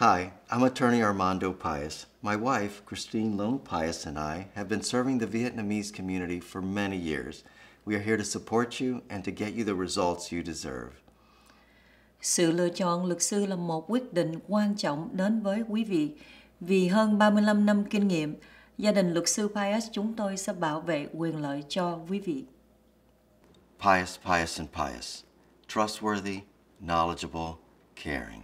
Hi, I'm attorney Armando Payas. My wife, Christine Lone Payas, and I have been serving the Vietnamese community for many years. We are here to support you and to get you the results you deserve. Sự lựa chọn luật sư là một quyết định quan trọng đến với quý vị. Vì hơn 35 năm kinh nghiệm, gia đình luật sư Payas chúng tôi sẽ bảo vệ quyền lợi cho quý vị. Payas, Payas, and Payas. Trustworthy, knowledgeable, caring.